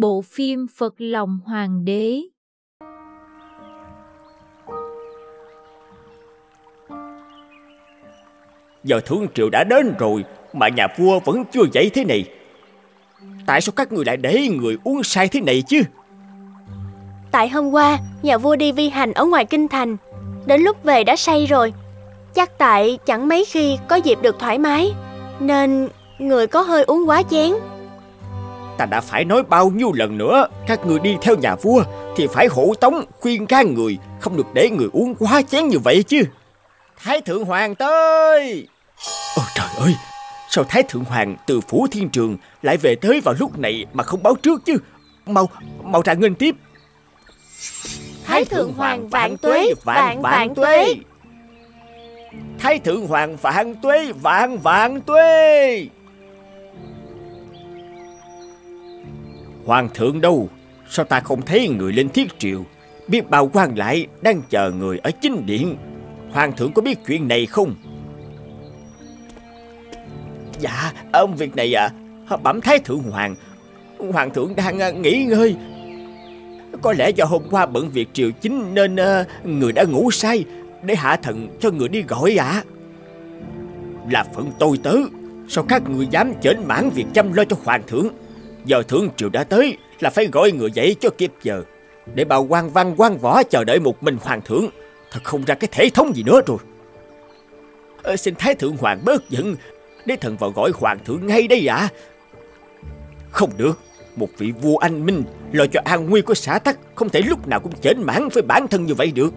Bộ phim Phật lòng Hoàng đế. Giờ thương triệu đã đến rồi Mà nhà vua vẫn chưa dậy thế này. Tại sao các người lại để người uống say thế này chứ? Tại hôm qua Nhà vua đi vi hành ở ngoài kinh thành. Đến lúc về đã say rồi. Chắc tại chẳng mấy khi có dịp được thoải mái Nên người có hơi uống quá chén Ta đã phải nói bao nhiêu lần nữa. Các người đi theo nhà vua Thì phải hộ tống khuyên can người Không được để người uống quá chén như vậy chứ. Thái thượng hoàng tới! Ôi trời ơi! Sao Thái Thượng Hoàng từ Phủ Thiên Trường Lại về tới vào lúc này mà không báo trước chứ? Mau, mau ra nghênh tiếp. Thái Thượng Hoàng vạn tuế, vạn vạn tuế. Thái Thượng Hoàng vạn tuế, vạn vạn tuế Hoàng thượng đâu? Sao ta không thấy người lên thiết triều? Biết bao quan lại đang chờ người ở chính điện. Hoàng thượng có biết chuyện này không? Dạ ông việc này à Bẩm Thái Thượng Hoàng. Hoàng thượng đang à, nghỉ ngơi. Có lẽ do hôm qua bận việc triều chính Nên à, người đã ngủ say, Để hạ thần cho người đi gọi ạ. À. Là phận tôi tớ. Sao các người dám chến mãn việc chăm lo cho hoàng thượng? Giờ thượng triều đã tới Là phải gọi người dậy cho kịp giờ. Để bà quan văn quan võ chờ đợi một mình hoàng thượng Thật không ra cái thể thống gì nữa rồi. À, Xin Thái Thượng Hoàng bớt giận để thần vào gọi hoàng thượng ngay đây ạ. À? Không được Một vị vua anh minh Lo cho an nguy của xã tắc Không thể lúc nào cũng chểnh mãn với bản thân như vậy được.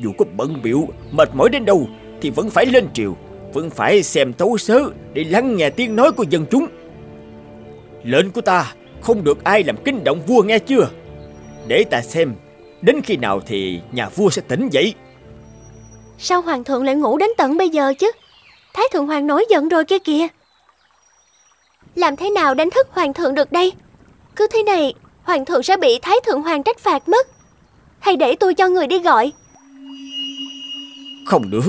Dù có bận biểu Mệt mỏi đến đâu Thì vẫn phải lên triều Vẫn phải xem tấu sớ Để lắng nghe tiếng nói của dân chúng. Lệnh của ta Không được ai làm kinh động vua nghe chưa? Để ta xem Đến khi nào thì nhà vua sẽ tỉnh dậy. Sao hoàng thượng lại ngủ đến tận bây giờ chứ? Thái thượng hoàng nổi giận rồi kia kìa. Làm thế nào đánh thức hoàng thượng được đây? Cứ thế này Hoàng thượng sẽ bị thái thượng hoàng trách phạt mất. Hay để tôi cho người đi gọi. Không được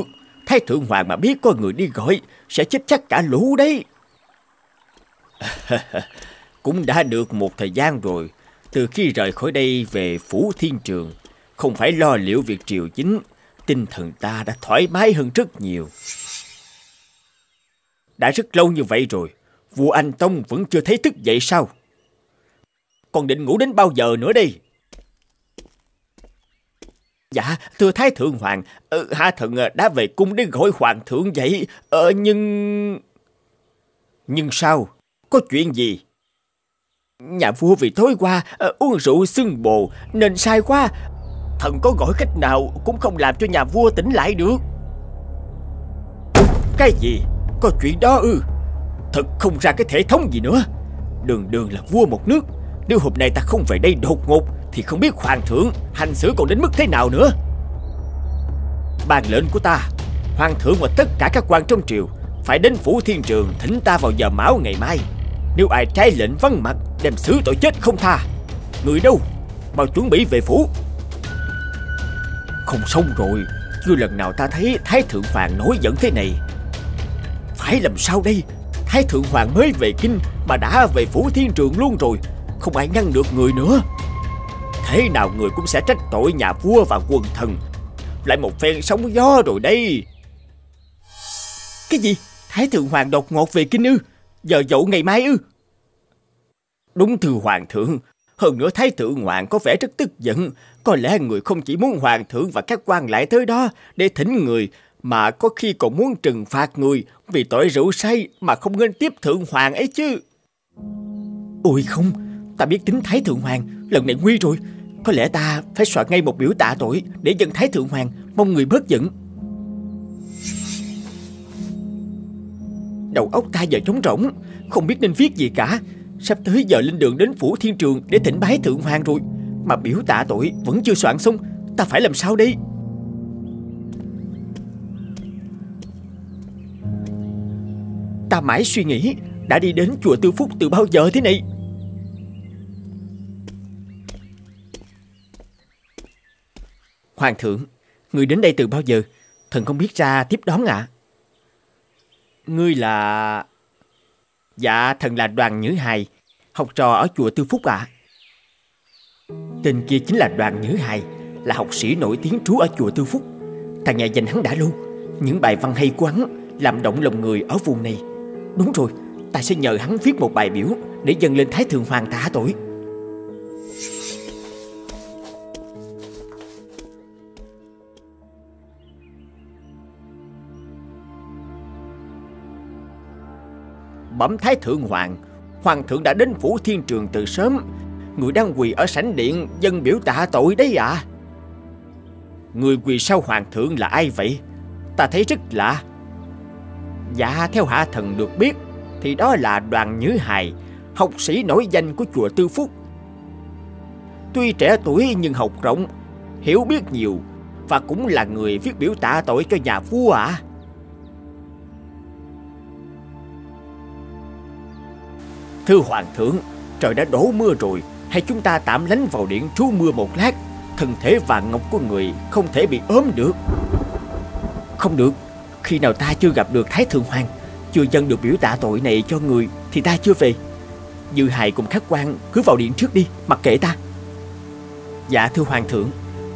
Thái thượng hoàng mà biết có người đi gọi Sẽ chết chắc cả lũ đấy Cũng đã được một thời gian rồi Từ khi rời khỏi đây về Phủ Thiên Trường Không phải lo liệu việc triều chính Tinh thần ta đã thoải mái hơn rất nhiều đã rất lâu như vậy rồi, vua Anh Tông vẫn chưa thấy thức dậy sao? Còn định ngủ đến bao giờ nữa đây? Dạ, thưa Thái Thượng Hoàng, ờ, Hạ Thần ờ, đã về cung để gọi Hoàng thượng vậy, ờ, nhưng... Nhưng sao? Có chuyện gì? Nhà vua vì tối qua uh, uống rượu xưng bồ nên sai quá. Thần có gọi cách nào cũng không làm cho nhà vua tỉnh lại được. Cái gì? Có chuyện đó ư Thật không ra cái thể thống gì nữa Đường đường là vua một nước Nếu hôm nay ta không về đây đột ngột Thì không biết hoàng thượng hành xử còn đến mức thế nào nữa Bàn lệnh của ta Hoàng thượng và tất cả các quan trong triều Phải đến phủ thiên trường thỉnh ta vào giờ mão ngày mai nếu ai trái lệnh vắng mặt, Đem xử tội chết không tha. Người đâu Mau chuẩn bị về phủ? Không xong rồi. Chưa lần nào ta thấy Thái Thượng Hoàng nổi giận thế này. Phải làm sao đây? Thái thượng hoàng mới về kinh Mà đã về phủ thiên trường luôn rồi. Không ai ngăn được người nữa. Thế nào người cũng sẽ trách tội nhà vua và quần thần. Lại một phen sóng gió rồi đây. Cái gì? Thái thượng hoàng đột ngột về kinh ư? Giờ dậu ngày mai ư Đúng thưa hoàng thượng Hơn nữa Thái thượng hoàng có vẻ rất tức giận Có lẽ người không chỉ muốn hoàng thượng và các quan lại tới đó Để thỉnh người mà có khi còn muốn trừng phạt người vì tội rượu say mà không nên tiếp thượng hoàng ấy chứ. Ôi không, ta biết tính Thái Thượng Hoàng, lần này nguy rồi. Có lẽ ta phải soạn ngay một biểu tạ tội để dân Thái Thượng Hoàng mong người bớt giận. Đầu óc ta giờ trống rỗng, không biết nên viết gì cả. Sắp tới giờ lên đường đến Phủ Thiên Trường để thỉnh bái Thượng Hoàng rồi. Mà biểu tạ tội vẫn chưa soạn xong, ta phải làm sao đây? Ta mãi suy nghĩ Đã đi đến chùa Tư Phúc từ bao giờ thế này Hoàng thượng Người đến đây từ bao giờ Thần không biết ra tiếp đón ạ à. Ngươi là Dạ thần là đoàn nhữ hài. Học trò ở chùa Tư Phúc ạ. Tên kia chính là Đoàn Nhữ Hài, Là học sĩ nổi tiếng trú ở chùa Tư Phúc. Thằng nhà danh hắn đã lâu Những bài văn hay của hắn Làm động lòng người ở vùng này. Đúng rồi, Ta sẽ nhờ hắn viết một bài biểu Để dâng lên Thái Thượng Hoàng tạ tội Bẩm Thái Thượng Hoàng. Hoàng thượng đã đến phủ thiên trường từ sớm. Người đang quỳ ở sảnh điện Dân biểu tạ tội đấy ạ. À. Người quỳ sau hoàng thượng là ai vậy? Ta thấy rất lạ. Dạ theo hạ thần được biết, Thì đó là đoàn nhữ hài, Học sĩ nổi danh của chùa Tư Phúc. Tuy trẻ tuổi nhưng học rộng, Hiểu biết nhiều Và cũng là người viết biểu tạ tội cho nhà vua ạ. à. Thưa Hoàng thượng, Trời đã đổ mưa rồi, Hay chúng ta tạm lánh vào điện trú mưa một lát Thân thể vàng ngọc của người Không thể bị ốm được. Không được, Khi nào ta chưa gặp được Thái Thượng Hoàng, Chưa dân được biểu tạ tội này cho người, Thì ta chưa về. Dư hài cùng khách quan cứ vào điện trước đi, Mặc kệ ta. Dạ thưa Hoàng thượng,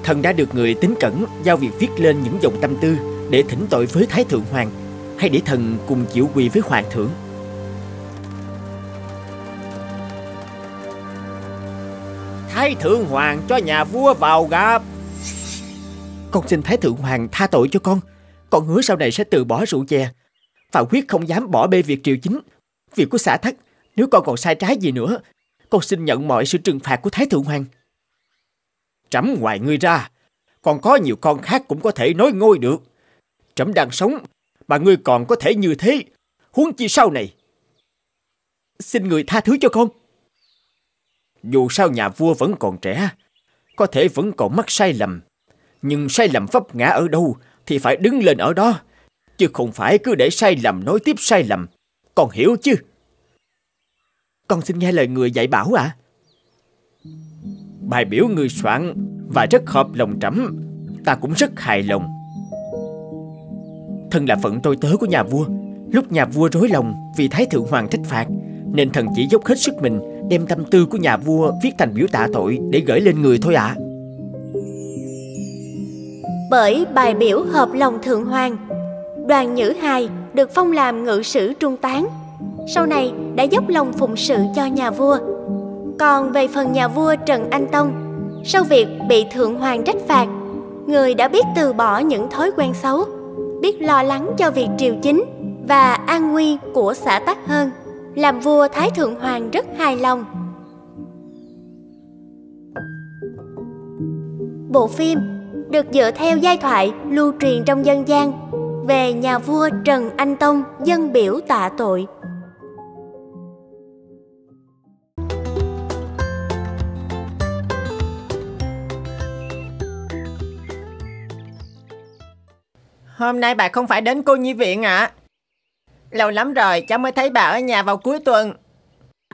Thần đã được người tính cẩn Giao việc viết lên những dòng tâm tư Để thỉnh tội với Thái Thượng Hoàng, Hay để thần cùng chịu quỳ với Hoàng thượng? Thái Thượng Hoàng cho nhà vua vào gặp. Con xin Thái Thượng Hoàng tha tội cho con. Con hứa sau này sẽ từ bỏ rượu chè. Và quyết không dám bỏ bê việc triều chính. Việc của xã thất Nếu con còn sai trái gì nữa Con xin nhận mọi sự trừng phạt của Thái Thượng Hoàng. Trẫm ngoài ngươi ra. Còn có nhiều con khác cũng có thể nói ngôi được. Trẫm đang sống Mà ngươi còn có thể như thế. Huống chi sau này? Xin người tha thứ cho con dù sao nhà vua vẫn còn trẻ, có thể vẫn còn mắc sai lầm. Nhưng sai lầm vấp ngã ở đâu thì phải đứng lên ở đó, chứ không phải cứ để sai lầm nối tiếp sai lầm. Con hiểu chứ? Con xin nghe lời người dạy bảo ạ. À? Bài biểu người soạn và rất hợp lòng trẫm, ta cũng rất hài lòng. Thân là phận tôi tớ của nhà vua, lúc nhà vua rối lòng vì Thái Thượng Hoàng trách phạt, nên thần chỉ dốc hết sức mình đem tâm tư của nhà vua viết thành biểu tạ tội để gửi lên người thôi ạ. À. Bởi bài biểu hợp lòng thượng hoàng, đoàn Nhữ Hài được phong làm ngự sử trung tán. Sau này đã dốc lòng phụng sự cho nhà vua. Còn về phần nhà vua Trần Anh Tông, sau việc bị thượng hoàng trách phạt, người đã biết từ bỏ những thói quen xấu, biết lo lắng cho việc triều chính và an nguy của xã tắc hơn làm vua Thái Thượng Hoàng rất hài lòng. Bộ phim được dựa theo giai thoại lưu truyền trong dân gian về nhà vua Trần Anh Tông dân biểu tạ tội. Hôm nay bà không phải đến cô nhi viện ạ? À? Lâu lắm rồi cháu mới thấy bà ở nhà vào cuối tuần.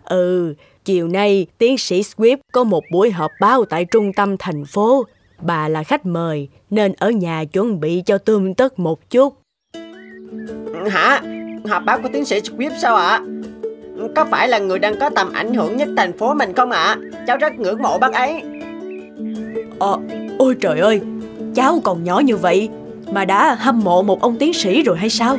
Ừ, chiều nay tiến sĩ Swift có một buổi họp báo tại trung tâm thành phố. Bà là khách mời nên ở nhà chuẩn bị cho tươm tất một chút. Hả? Họp báo của tiến sĩ Swift sao ạ? Có phải là người đang có tầm ảnh hưởng nhất thành phố mình không ạ? Cháu rất ngưỡng mộ bác ấy. Ờ, ôi trời ơi, cháu còn nhỏ như vậy mà đã hâm mộ một ông tiến sĩ rồi hay sao?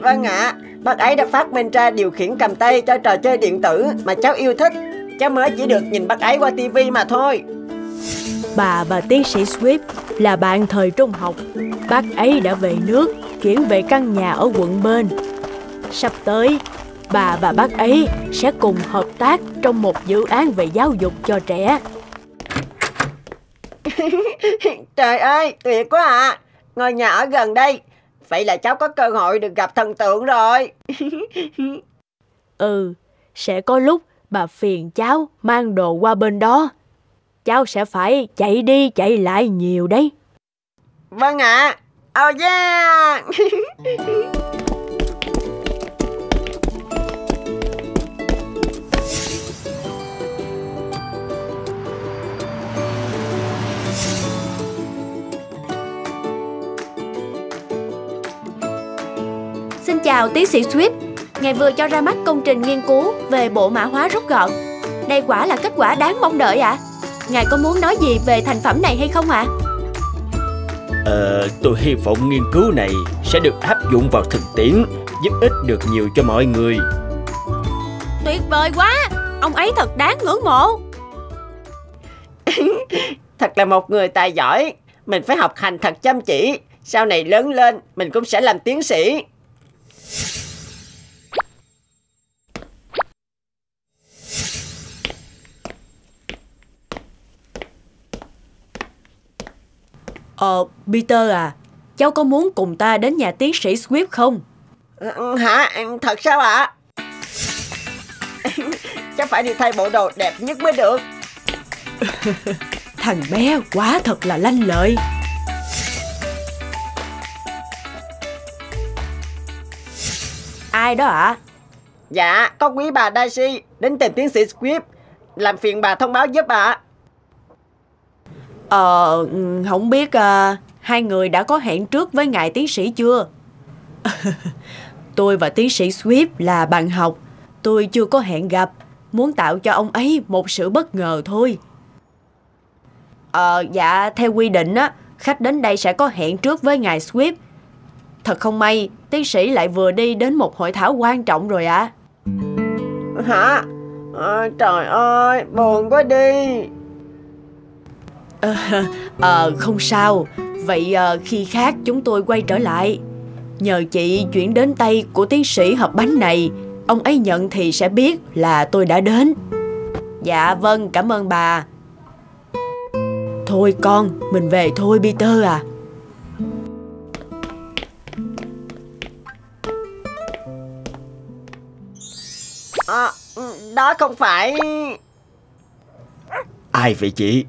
Vâng ạ, à, bác ấy đã phát minh ra điều khiển cầm tay cho trò chơi điện tử mà cháu yêu thích. Cháu mới chỉ được nhìn bác ấy qua tivi mà thôi. Bà và tiến sĩ Swift là bạn thời trung học. Bác ấy đã về nước, chuyển về căn nhà ở quận bên. Sắp tới, bà và bác ấy sẽ cùng hợp tác trong một dự án về giáo dục cho trẻ. Trời ơi, tuyệt quá à! Ngôi nhà ở gần đây, Vậy là cháu có cơ hội được gặp thần tượng rồi. ừ, sẽ có lúc bà phiền cháu mang đồ qua bên đó. Cháu sẽ phải chạy đi chạy lại nhiều đấy. Vâng ạ. À. Oh yeah! chào tiến sĩ Swift Ngài vừa cho ra mắt công trình nghiên cứu về bộ mã hóa rút gọn. Đây quả là kết quả đáng mong đợi ạ. À? Ngài có muốn nói gì về thành phẩm này hay không ạ? À? Ờ, tôi hy vọng nghiên cứu này sẽ được áp dụng vào thực tiễn, giúp ích được nhiều cho mọi người. Tuyệt vời quá, ông ấy thật đáng ngưỡng mộ. thật là một người tài giỏi, mình phải học hành thật chăm chỉ, sau này lớn lên mình cũng sẽ làm tiến sĩ. Ờ, Peter à, cháu có muốn cùng ta đến nhà tiến sĩ Swift không? Ừ, hả? Thật sao ạ? Cháu phải đi thay bộ đồ đẹp nhất mới được. Thằng bé quá thật là lanh lợi. Ai đó ạ? À? Dạ, có quý bà Daisy đến tìm tiến sĩ Swift. Làm phiền bà thông báo giúp ạ. À. Ờ, không biết à, hai người đã có hẹn trước với ngài tiến sĩ chưa? tôi và tiến sĩ Swift là bạn học. Tôi chưa có hẹn gặp. Muốn tạo cho ông ấy một sự bất ngờ thôi. Ờ, dạ, theo quy định á, khách đến đây sẽ có hẹn trước với ngài Swift. Thật không may, tiến sĩ lại vừa đi đến một hội thảo quan trọng rồi ạ. À. Hả? À, trời ơi, buồn quá đi. Ờ, à, không sao Vậy à, khi khác chúng tôi quay trở lại Nhờ chị chuyển đến tay của tiến sĩ hộp bánh này Ông ấy nhận thì sẽ biết là tôi đã đến Dạ vâng cảm ơn bà Thôi con mình về thôi Peter à À, đó không phải... Ai vậy chị?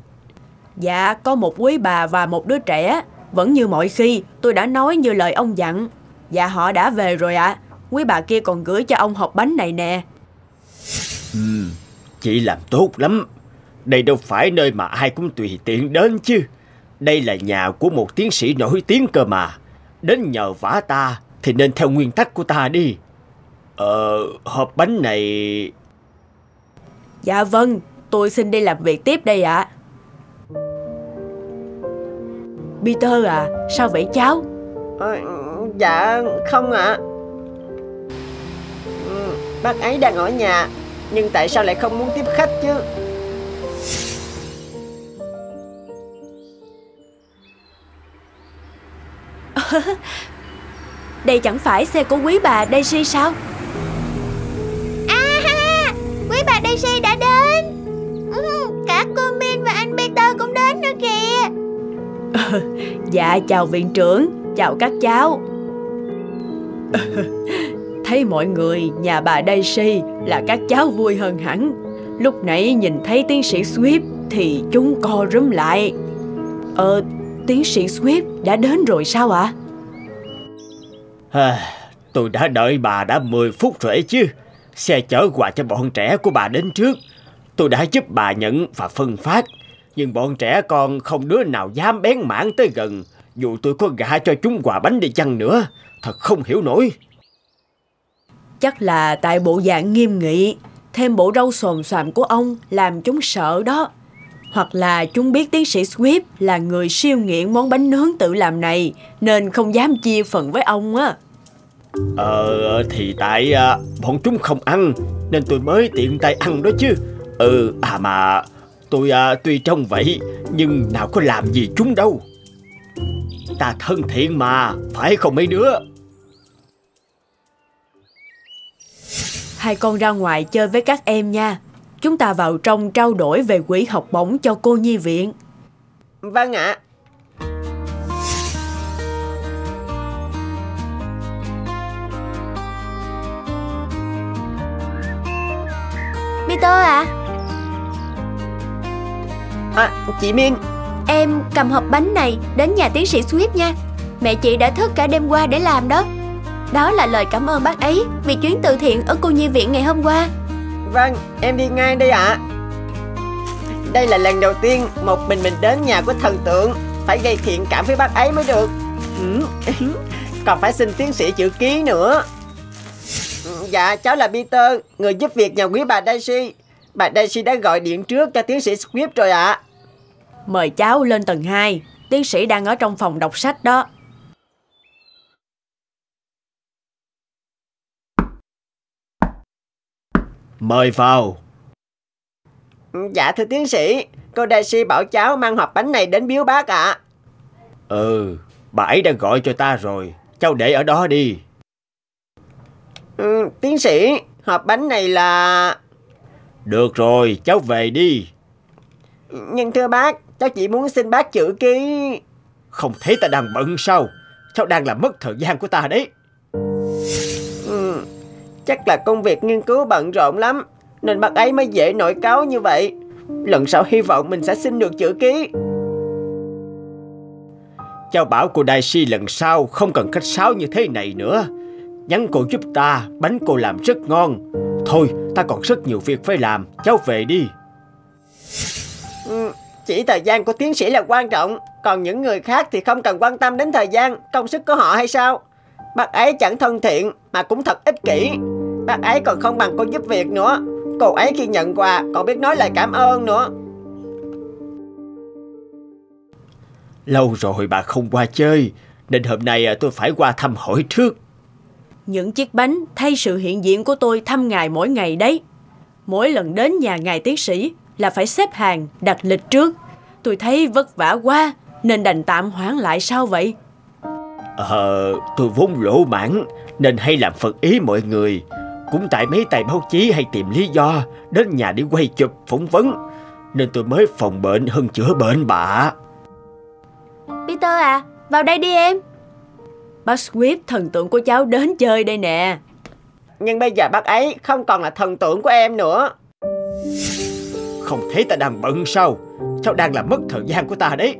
Dạ, có một quý bà và một đứa trẻ. Vẫn như mọi khi, tôi đã nói như lời ông dặn. Dạ, họ đã về rồi ạ. À. Quý bà kia còn gửi cho ông hộp bánh này nè. Ừ, chị làm tốt lắm. Đây đâu phải nơi mà ai cũng tùy tiện đến chứ. Đây là nhà của một tiến sĩ nổi tiếng cơ mà. Đến nhờ vả ta thì nên theo nguyên tắc của ta đi. Ờ, hộp bánh này... Dạ vâng, tôi xin đi làm việc tiếp đây ạ. À. Peter à, sao vậy cháu? À, dạ, không ạ. À. Bác ấy đang ở nhà, nhưng tại sao lại không muốn tiếp khách chứ? Đây chẳng phải xe của quý bà Daisy sao? Daisy đã đến. Cả cô Min và anh Peter cũng đến nữa kìa. dạ chào viện trưởng, chào các cháu. thấy mọi người nhà bà Daisy là các cháu vui hơn hẳn. Lúc nãy nhìn thấy tiến sĩ Swift thì chúng co rúm lại. Ờ, tiến sĩ Swift đã đến rồi sao ạ? À? tôi đã đợi bà đã 10 phút rồi ấy chứ. Xe chở quà cho bọn trẻ của bà đến trước. Tôi đã giúp bà nhận và phân phát. Nhưng bọn trẻ con không đứa nào dám bén mảng tới gần, Dù tôi có gả cho chúng quà bánh đi chăng nữa. Thật không hiểu nổi. Chắc là tại bộ dạng nghiêm nghị, Thêm bộ râu xồm xoàm của ông Làm chúng sợ đó. Hoặc là chúng biết tiến sĩ Swift Là người siêu nghiện món bánh nướng tự làm này, Nên không dám chia phần với ông á. Ờ thì tại à, bọn chúng không ăn Nên tôi mới tiện tay ăn đó chứ. Ừ à mà Tôi à, tuy trông vậy Nhưng nào có làm gì chúng đâu. Ta thân thiện mà Phải không mấy đứa? Hai con ra ngoài chơi với các em nha. Chúng ta vào trong trao đổi về quỹ học bổng cho cô nhi viện. Vâng ạ Peter à À chị Min. Em cầm hộp bánh này đến nhà tiến sĩ Swift nha. Mẹ chị đã thức cả đêm qua để làm đó. Đó là lời cảm ơn bác ấy Vì chuyến từ thiện ở cô nhi viện ngày hôm qua. Vâng em đi ngay đây ạ. À. Đây là lần đầu tiên Một mình mình đến nhà của thần tượng. Phải gây thiện cảm với bác ấy mới được. Ừ. Còn phải xin tiến sĩ chữ ký nữa Dạ cháu là Peter Người giúp việc nhà quý bà Daisy Bà Daisy đã gọi điện trước cho tiến sĩ Squibb rồi ạ Mời cháu lên tầng 2 Tiến sĩ đang ở trong phòng đọc sách đó Mời vào. Dạ thưa tiến sĩ Cô Daisy bảo cháu mang hộp bánh này đến biếu bác ạ Ừ, bà ấy đã gọi cho ta rồi. Cháu để ở đó đi. Ừ, Tiến sĩ Hộp bánh này là Được rồi, cháu về đi. Nhưng thưa bác Cháu chỉ muốn xin bác chữ ký Không thấy ta đang bận sao? Cháu đang làm mất thời gian của ta đấy. ừ, Chắc là công việc nghiên cứu bận rộn lắm Nên bác ấy mới dễ nổi cáo như vậy Lần sau hy vọng mình sẽ xin được chữ ký Cháu bảo cô Daisy lần sau không cần khách sáo như thế này nữa. Nhắn cô giúp ta, bánh cô làm rất ngon. Thôi, ta còn rất nhiều việc phải làm. Cháu về đi. ừ, Chỉ thời gian của tiến sĩ là quan trọng Còn những người khác thì không cần quan tâm đến thời gian Công sức của họ hay sao Bác ấy chẳng thân thiện Mà cũng thật ích kỷ Bác ấy còn không bằng cô giúp việc nữa Cô ấy khi nhận quà còn biết nói lời cảm ơn nữa Lâu rồi bà không qua chơi, nên hôm nay à, tôi phải qua thăm hỏi trước. Những chiếc bánh thay sự hiện diện của tôi thăm ngài mỗi ngày đấy. Mỗi lần đến nhà ngài tiến sĩ là phải xếp hàng, đặt lịch trước. Tôi thấy vất vả quá nên đành tạm hoãn lại sao vậy? Ờ, tôi vốn lỗ mãn, nên hay làm phật ý mọi người. Cũng tại mấy tài báo chí hay tìm lý do đến nhà để quay chụp phỏng vấn, nên tôi mới phòng bệnh hơn chữa bệnh bà. Peter à, vào đây đi em. Bác Swift thần tượng của cháu đến chơi đây nè. Nhưng bây giờ bác ấy không còn là thần tượng của em nữa Không thấy ta đang bận sao? Cháu đang làm mất thời gian của ta đấy.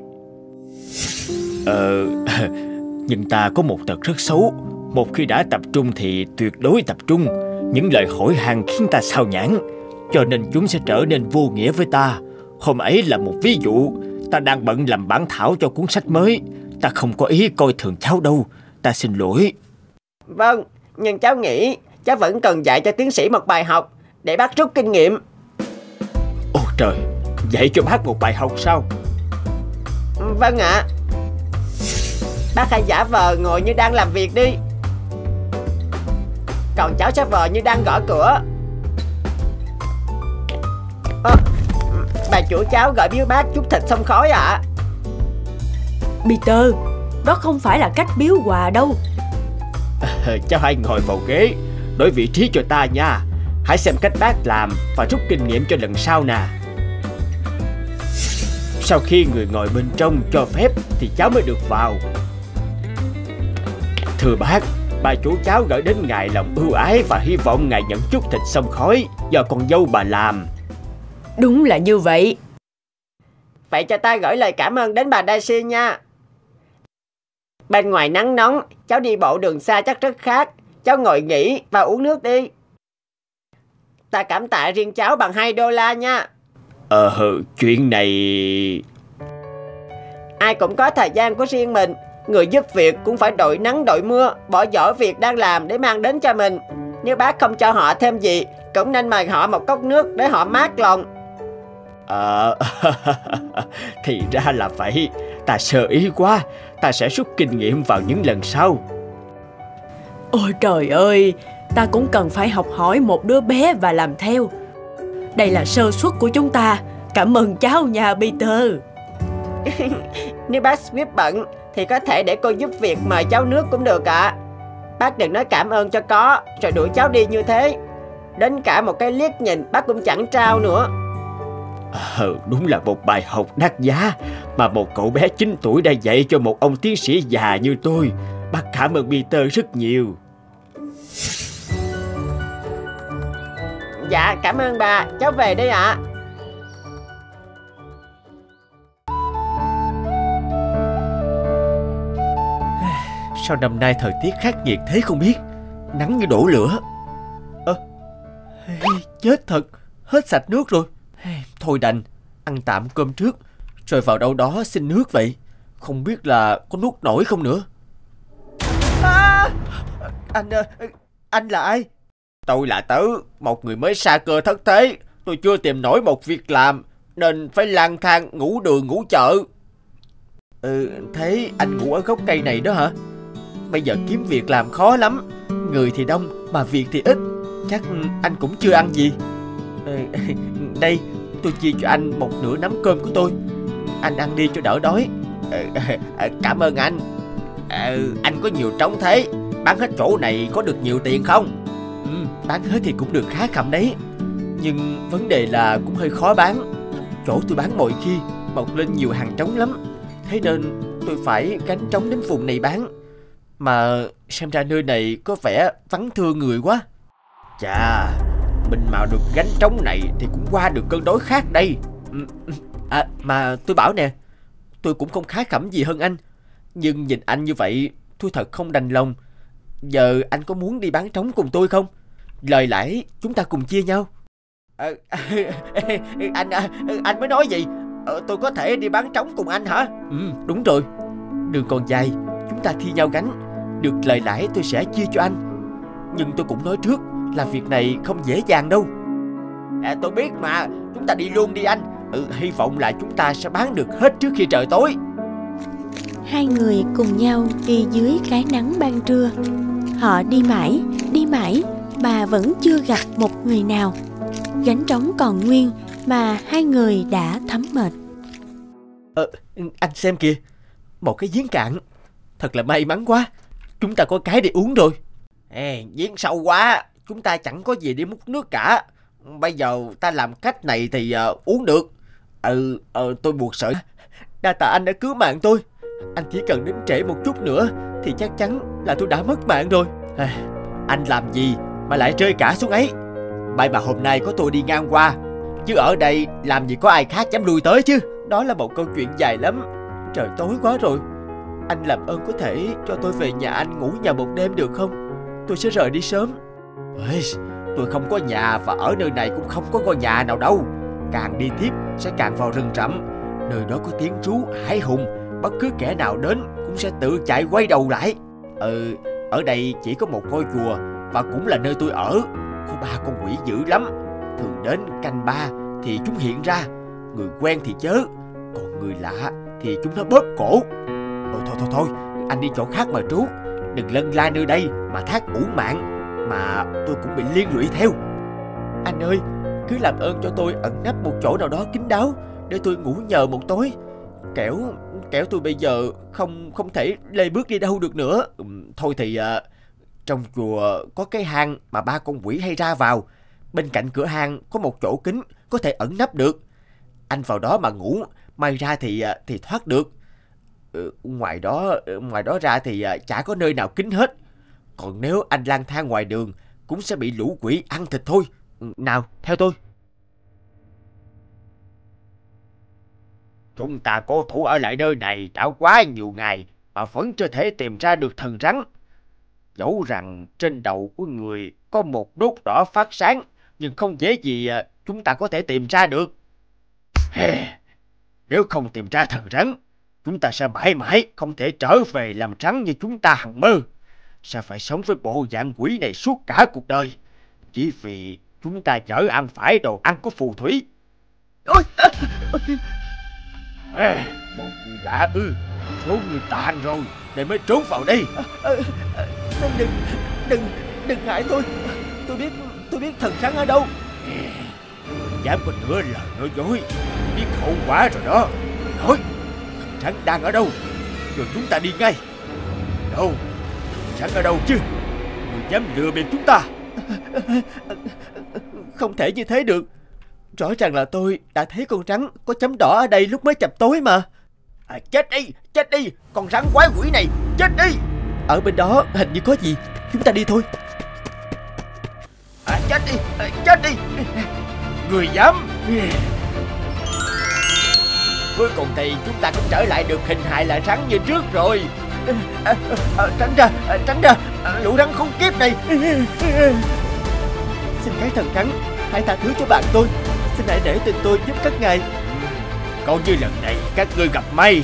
Ờ, nhưng ta có một tật rất xấu. Một khi đã tập trung thì tuyệt đối tập trung. Những lời hỏi hàng khiến ta sao nhãn. Cho nên chúng sẽ trở nên vô nghĩa với ta. Hôm ấy là một ví dụ. Ta đang bận làm bản thảo cho cuốn sách mới. Ta không có ý coi thường cháu đâu. Ta xin lỗi. Vâng, nhưng cháu nghĩ cháu vẫn cần dạy cho tiến sĩ một bài học Để bác rút kinh nghiệm. Ôi trời, dạy cho bác một bài học sao? Vâng ạ. Bác hãy giả vờ ngồi như đang làm việc đi. Còn cháu sẽ vờ như đang gõ cửa. Ơ, Bà chủ cháu gọi biếu bác chút thịt xong khói ạ. Peter, đó không phải là cách biếu quà đâu. cháu hãy ngồi vào ghế, đổi vị trí cho ta nha. Hãy xem cách bác làm và rút kinh nghiệm cho lần sau nè. Sau khi người ngồi bên trong cho phép thì cháu mới được vào. Thưa bác, bà chủ cháu gửi đến ngài lòng ưu ái và hy vọng ngài nhận chút thịt sông khói do con dâu bà làm. Đúng là như vậy. Vậy cho ta gửi lời cảm ơn đến bà Daisy nha Bên ngoài nắng nóng Cháu đi bộ đường xa chắc rất khác. Cháu ngồi nghỉ và uống nước đi. Ta cảm tạ riêng cháu bằng 2 đô la nha. Ờ, chuyện này... Ai cũng có thời gian của riêng mình. Người giúp việc cũng phải đội nắng đội mưa Bỏ dở việc đang làm để mang đến cho mình. Nếu bác không cho họ thêm gì Cũng nên mời họ một cốc nước để họ mát lòng. Ờ, thì ra là vậy. Ta sơ ý quá. Ta sẽ rút kinh nghiệm vào những lần sau. Ôi trời ơi, ta cũng cần phải học hỏi một đứa bé và làm theo. Đây là sơ suất của chúng ta. Cảm ơn cháu nha Peter. Nếu bác Swift bận Thì có thể để cô giúp việc mời cháu nước cũng được ạ Bác đừng nói cảm ơn cho có Rồi đuổi cháu đi như thế Đến cả một cái liếc nhìn bác cũng chẳng trao nữa Ờ, đúng là một bài học đắt giá mà một cậu bé 9 tuổi đã dạy cho một ông tiến sĩ già như tôi. Bác cảm ơn Peter rất nhiều. Dạ cảm ơn bà Cháu về đây ạ Sao năm nay thời tiết khắc nghiệt thế không biết? Nắng như đổ lửa. Ơ, chết thật, hết sạch nước rồi. Thôi đành, ăn tạm cơm trước, rồi vào đâu đó xin nước vậy. Không biết là có nuốt nổi không nữa. À, anh, anh là ai? Tôi là Tứ, một người mới xa cơ thất thế. Tôi chưa tìm nổi một việc làm, nên phải lang thang ngủ đường ngủ chợ. Ừ, thế anh ngủ ở gốc cây này đó hả? Bây giờ kiếm việc làm khó lắm. Người thì đông, mà việc thì ít. Chắc anh cũng chưa ăn gì. Ừ, đây, tôi chia cho anh một nửa nắm cơm của tôi. Anh ăn đi cho đỡ đói. Ừ, cảm ơn anh. Ừ, anh có nhiều trống thế. Bán hết chỗ này có được nhiều tiền không? Ừ, bán hết thì cũng được khá khẩm đấy. Nhưng vấn đề là cũng hơi khó bán. Chỗ tôi bán mọi khi mọc lên nhiều hàng trống lắm. Thế nên tôi phải gánh trống đến vùng này bán. Mà xem ra nơi này có vẻ vắng thưa người quá. Chà, mình mà được gánh trống này thì cũng qua được cơn đói khát đây. Ừ, ừ. À, mà tôi bảo nè, tôi cũng không khá khẩm gì hơn anh. Nhưng nhìn anh như vậy, tôi thật không đành lòng. Giờ anh có muốn đi bán trống cùng tôi không? Lời lãi chúng ta cùng chia nhau. À, anh anh mới nói gì? Ờ, tôi có thể đi bán trống cùng anh hả? Ừ, đúng rồi. Đường còn dài, chúng ta thi nhau gánh. Được lời lãi tôi sẽ chia cho anh. Nhưng tôi cũng nói trước là việc này không dễ dàng đâu. À, tôi biết mà, chúng ta đi luôn đi anh. Ừ, hy vọng là chúng ta sẽ bán được hết trước khi trời tối. Hai người cùng nhau đi dưới cái nắng ban trưa. Họ đi mãi, đi mãi mà vẫn chưa gặp một người nào. Gánh trống còn nguyên mà hai người đã thấm mệt. Ờ, anh xem kìa, một cái giếng cạn. Thật là may mắn quá, chúng ta có cái để uống rồi. Ê, giếng sâu quá, chúng ta chẳng có gì để múc nước cả. Bây giờ ta làm cách này thì uh, uống được. Ừ, ờ, tôi buộc sợi. Đa tạ anh đã cứu mạng tôi. Anh chỉ cần đến trễ một chút nữa thì chắc chắn là tôi đã mất mạng rồi. Anh làm gì mà lại rơi cả xuống ấy? May mà hôm nay có tôi đi ngang qua. Chứ ở đây làm gì có ai khác dám lui tới chứ. Đó là một câu chuyện dài lắm. Trời tối quá rồi. Anh làm ơn có thể cho tôi về nhà anh ngủ nhà một đêm được không? Tôi sẽ rời đi sớm. Ê, tôi không có nhà và ở nơi này cũng không có ngôi nhà nào đâu. Càng đi tiếp sẽ càng vào rừng rậm. Nơi đó có tiếng rú hải hùng bất cứ kẻ nào đến cũng sẽ tự chạy quay đầu lại. Ừ, ở đây chỉ có một ngôi chùa và cũng là nơi tôi ở. Có ba con quỷ dữ lắm. Thường đến canh ba thì chúng hiện ra. Người quen thì chớ, còn người lạ thì chúng nó bóp cổ. Thôi thôi thôi thôi, anh đi chỗ khác mà trú. Đừng lân la nơi đây mà thác ủ mạng Mà tôi cũng bị liên lụy theo Anh ơi, cứ làm ơn cho tôi ẩn nấp một chỗ nào đó kín đáo Để tôi ngủ nhờ một tối Kẻo kẻo tôi bây giờ không không thể lê bước đi đâu được nữa. Thôi thì à, trong chùa có cái hang mà ba con quỷ hay ra vào. Bên cạnh cửa hang có một chỗ kín có thể ẩn nấp được. Anh vào đó mà ngủ, may ra thì à, thì thoát được. Ừ, ngoài đó ừ, ngoài đó ra thì à, chả có nơi nào kín hết. Còn nếu anh lang thang ngoài đường cũng sẽ bị lũ quỷ ăn thịt thôi. Nào, theo tôi. Chúng ta cố thủ ở lại nơi này đã quá nhiều ngày mà vẫn chưa thể tìm ra được thần rắn. Dẫu rằng trên đầu của người có một đốt đỏ phát sáng, nhưng không dễ gì à, chúng ta có thể tìm ra được. Nếu không tìm ra thần rắn, chúng ta sẽ mãi mãi không thể trở về làm rắn như chúng ta hằng mơ. Sẽ phải sống với bộ dạng quỷ này suốt cả cuộc đời. Chỉ vì chúng ta chở ăn phải đồ ăn có phù thủy. Ôi, Ê, một người lạ ư. Số người tàn rồi Để mới trốn vào đây. à, à, à, Đừng, đừng, đừng hại tôi. Tôi biết, tôi biết thần rắn ở đâu. Dám có nửa lời nói dối. Biết hậu quả rồi đó. Nói Thần rắn đang ở đâu? Rồi chúng ta đi ngay. Đâu? Thần rắn ở đâu chứ? Người dám lừa bịp chúng ta không thể như thế được Rõ ràng là tôi đã thấy con rắn có chấm đỏ ở đây lúc mới chập tối mà. À, chết đi, chết đi, con rắn quái quỷ này, chết đi. Ở bên đó hình như có gì, chúng ta đi thôi. À, chết đi, à, chết đi. Người dám. Cuối cùng thì chúng ta cũng trở lại được hình hài là rắn như trước rồi. À, à, tránh ra, à, tránh ra, à, lũ rắn khốn kiếp này. Xin cái thần rắn, hãy tha thứ cho bạn tôi. Xin hãy để tình tôi giúp các ngài. Coi như lần này các ngươi gặp may.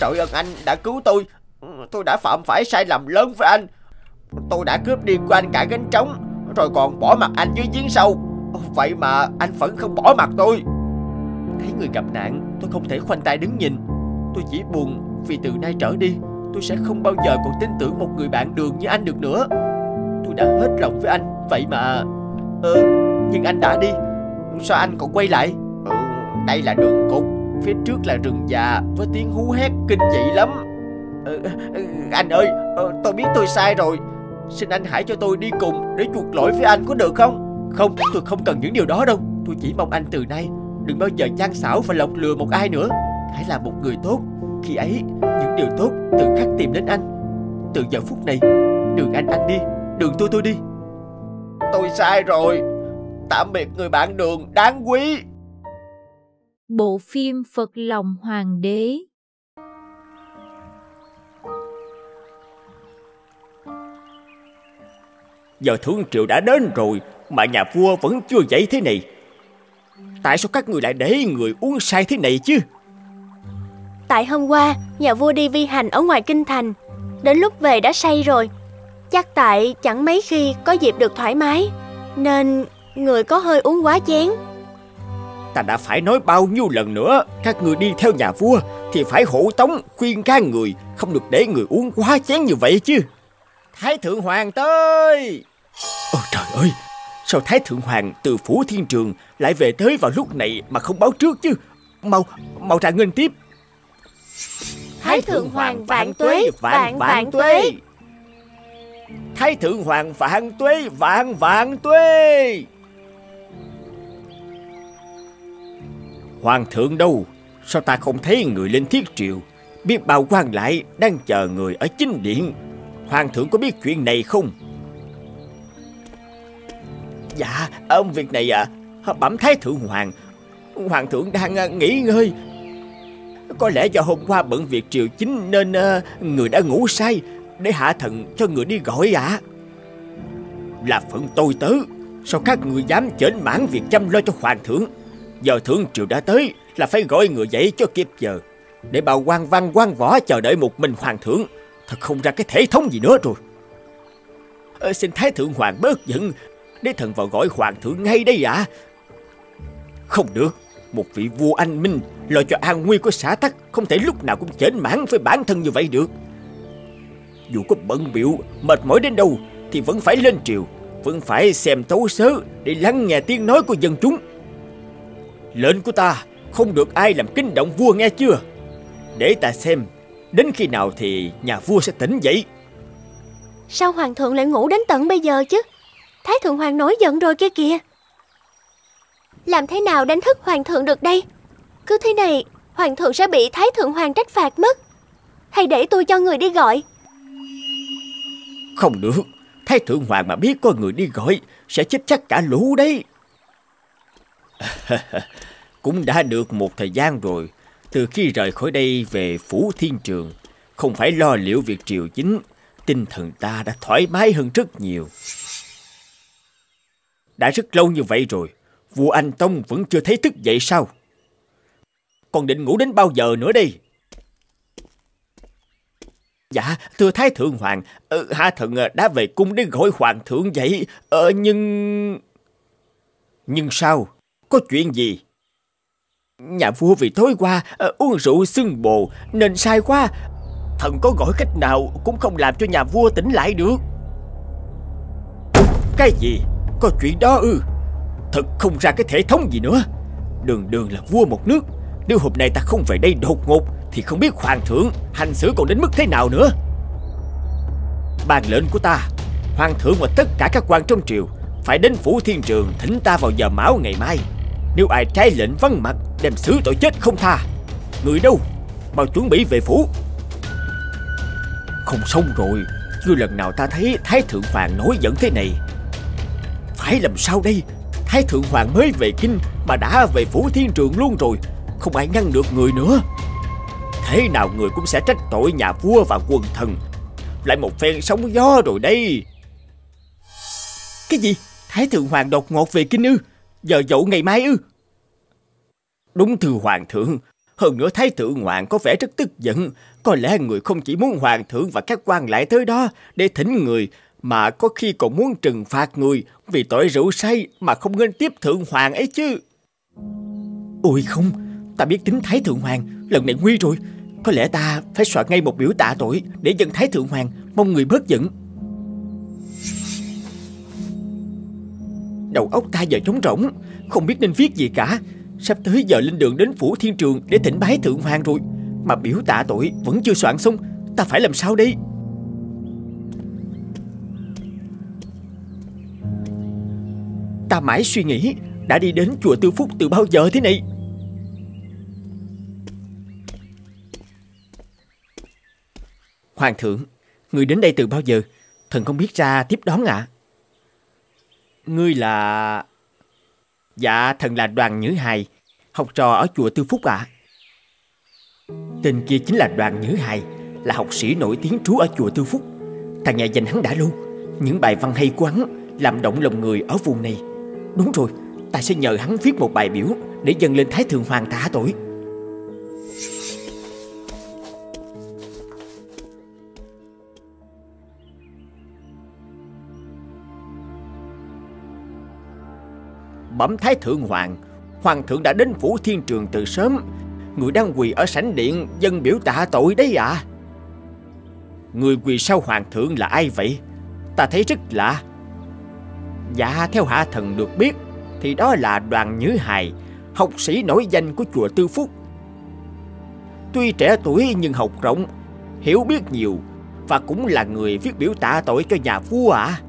Trời ơn anh đã cứu tôi. Tôi đã phạm phải sai lầm lớn với anh. Tôi đã cướp đi của anh cả gánh trống Rồi còn bỏ mặt anh dưới giếng sâu. Vậy mà anh vẫn không bỏ mặt tôi. Thấy người gặp nạn Tôi không thể khoanh tay đứng nhìn. Tôi chỉ buồn vì từ nay trở đi Tôi sẽ không bao giờ còn tin tưởng một người bạn đường như anh được nữa Tôi đã hết lòng với anh. Vậy mà Ờ Nhưng anh đã đi. Sao anh còn quay lại? Ừ Đây là đường cục Phía trước là rừng già Với tiếng hú hét kinh dị lắm. Ờ, ờ Anh ơi ờ, Tôi biết tôi sai rồi. Xin anh hãy cho tôi đi cùng Để chuộc lỗi với anh có được không? Không tôi không cần những điều đó đâu. Tôi chỉ mong anh từ nay Đừng bao giờ gian xảo và lọc lừa một ai nữa. Hãy là một người tốt. Khi ấy những điều tốt tự khắc tìm đến anh. Từ giờ phút này Đường anh anh đi. Đường tôi tôi đi. Tôi sai rồi. Tạm biệt người bạn đường đáng quý. Bộ phim Phật lòng Hoàng đế. Giờ thương triệu đã đến rồi Mà nhà vua vẫn chưa dậy thế này. Tại sao các người lại để người uống say thế này chứ? Tại hôm qua Nhà vua đi vi hành ở ngoài kinh thành. Đến lúc về đã say rồi Chắc tại chẳng mấy khi có dịp được thoải mái Nên người có hơi uống quá chén. Ta đã phải nói bao nhiêu lần nữa Các người đi theo nhà vua Thì phải hộ tống khuyên can người Không được để người uống quá chén như vậy chứ. Thái thượng hoàng tới! Ôi trời ơi Sao Thái thượng hoàng từ phủ thiên trường Lại về tới vào lúc này mà không báo trước chứ? Mau, mau ra nghênh tiếp. Thái thượng hoàng vạn tuế Vạn vạn tuế Thái thượng hoàng vạn tuế, Vạn vạn tuế. Hoàng thượng đâu? Sao ta không thấy người lên thiết triều? Biết bao quan lại đang chờ người ở chính điện. Hoàng thượng có biết chuyện này không? Dạ ông việc này à Bẩm Thái thượng hoàng. Hoàng thượng đang à, nghỉ ngơi. Có lẽ do hôm qua bận việc triều chính Nên à, người đã ngủ say. Để hạ thần cho người đi gọi ạ. À. Là phận tôi tớ Sao các người dám chểnh mãn việc chăm lo cho hoàng thượng? Giờ thượng triều đã tới Là phải gọi người dậy cho kịp giờ Để bà quan văn quan võ chờ đợi một mình hoàng thượng. Thật không ra cái thể thống gì nữa rồi. Ờ, Xin Thái Thượng Hoàng bớt giận Để thần vào gọi Hoàng thượng ngay đây ạ. Không được Một vị vua anh minh Lo cho an nguy của xã tắc Không thể lúc nào cũng chểnh mãn với bản thân như vậy được. Dù có bận biểu, Mệt mỏi đến đâu Thì vẫn phải lên triều, Vẫn phải xem thấu sớ Để lắng nghe tiếng nói của dân chúng. Lệnh của ta Không được ai làm kinh động vua nghe chưa? Để ta xem, Đến khi nào thì nhà vua sẽ tỉnh dậy. Sao hoàng thượng lại ngủ đến tận bây giờ chứ? Thái thượng hoàng nổi giận rồi kia kìa. Làm thế nào đánh thức hoàng thượng được đây? Cứ thế này, Hoàng thượng sẽ bị thái thượng hoàng trách phạt mất. Hay để tôi cho người đi gọi. Không được Thái thượng hoàng mà biết có người đi gọi Sẽ chết chắc cả lũ đấy Cũng đã được một thời gian rồi từ khi rời khỏi đây về Phủ Thiên Trường, không phải lo liệu việc triều chính, tinh thần ta đã thoải mái hơn rất nhiều. Đã rất lâu như vậy rồi, vua Anh Tông vẫn chưa thấy thức dậy sao? Còn định ngủ đến bao giờ nữa đây? Dạ, thưa Thái Thượng Hoàng, ờ, Hạ Thần ờ, đã về cung để gọi Hoàng thượng dậy, ờ, nhưng... Nhưng sao? Có chuyện gì? Nhà vua vì tối qua uh, uống rượu xưng bồ nên sai quá Thần có gọi cách nào cũng không làm cho nhà vua tỉnh lại được Cái gì? Có chuyện đó ư Thật không ra cái thể thống gì nữa Đường đường là vua một nước Nếu hôm nay ta không về đây đột ngột thì không biết hoàng thượng, hành xử còn đến mức thế nào nữa. Bàn lệnh của ta, Hoàng thượng và tất cả các quan trong triều Phải đến phủ thiên trường thỉnh ta vào giờ máu ngày mai. Nếu ai trái lệnh vắng mặt, Đem xử tội chết không tha. Người đâu? Mau chuẩn bị về phủ. Không xong rồi. Chưa lần nào ta thấy Thái Thượng Hoàng nổi giận thế này? Phải làm sao đây? Thái Thượng Hoàng mới về kinh Mà đã về phủ thiên trường luôn rồi. Không ai ngăn được người nữa. Thế nào người cũng sẽ trách tội nhà vua và quần thần Lại một phen sóng gió rồi đây Cái gì Thái Thượng Hoàng đột ngột về kinh ư giờ dậu ngày mai ư? Đúng thưa hoàng thượng, hơn nữa thái thượng hoàng có vẻ rất tức giận. Có lẽ người không chỉ muốn hoàng thượng và các quan lại tới đó để thỉnh người, Mà có khi còn muốn trừng phạt người vì tội rượu say mà không nên tiếp thượng hoàng ấy chứ. Ôi không, ta biết tính Thái Thượng Hoàng, lần này nguy rồi. Có lẽ ta phải soạn ngay một biểu tạ tội để dân Thái Thượng Hoàng mong người bớt giận. Đầu óc ta giờ trống rỗng, không biết nên viết gì cả. Sắp tới giờ lên đường đến phủ thiên trường để thỉnh bái Thượng Hoàng rồi. Mà biểu tạ tội vẫn chưa soạn xong, ta phải làm sao đây? Ta mãi suy nghĩ đã đi đến chùa Tư Phúc từ bao giờ thế này? Hoàng thượng, người đến đây từ bao giờ? Thần không biết ra tiếp đón ạ. À? Ngươi là... Dạ, thần là Đoàn Nhữ Hài, học trò ở chùa Tư Phúc ạ. À. Tên kia chính là Đoàn Nhữ Hài, là học sĩ nổi tiếng trú ở chùa Tư Phúc. Ta nghe danh hắn đã lâu, những bài văn hay của hắn làm động lòng người ở vùng này. Đúng rồi, ta sẽ nhờ hắn viết một bài biểu để dâng lên Thái Thượng Hoàng tạ tội. Bẩm thái thượng hoàng. Hoàng thượng đã đến phủ thiên trường từ sớm. Người đang quỳ ở sảnh điện dân biểu tạ tội đấy ạ. À. người quỳ sau hoàng thượng là ai vậy? Ta thấy rất lạ. Dạ theo hạ thần được biết, thì đó là đoàn nhữ hài, học sĩ nổi danh của chùa tư phúc. Tuy trẻ tuổi nhưng học rộng, hiểu biết nhiều và cũng là người viết biểu tạ tội cho nhà vua ạ. à.